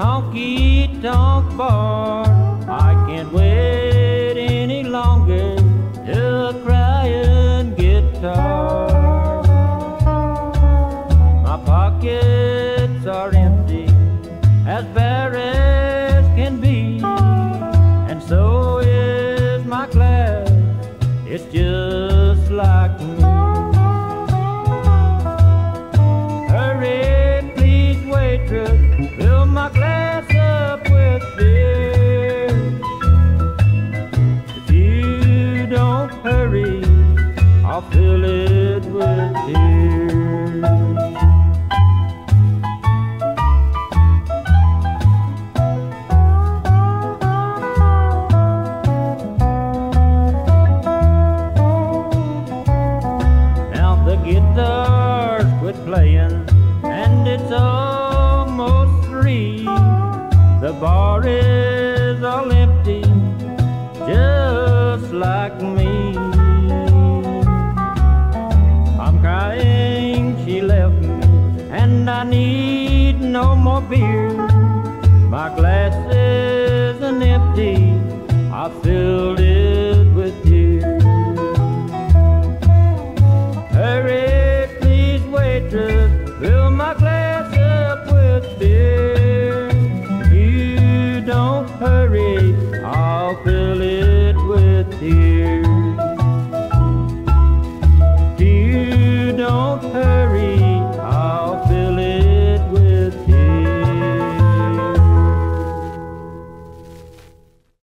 honky tonk bar. I can't wait any longer to a crying guitar. My pockets are empty, as bare as can be, and so is my glass. It's just I'll fill it with tears. Now the guitar's quit playing, and it's almost three. The bar is all empty, just like me. I need no more beer. My glass isn't empty, I filled it with tears. Hurry, please, waitress, fill my glass up with beer. You don't hurry, I'll fill it with tears.